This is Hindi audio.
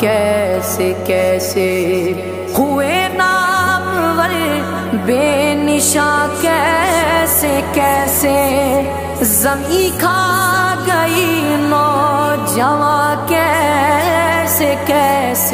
कैसे कैसे? हुए नाम वर बेनिशा कैसे कैसे? जमी खा गई नौजवा कैसे कैसे?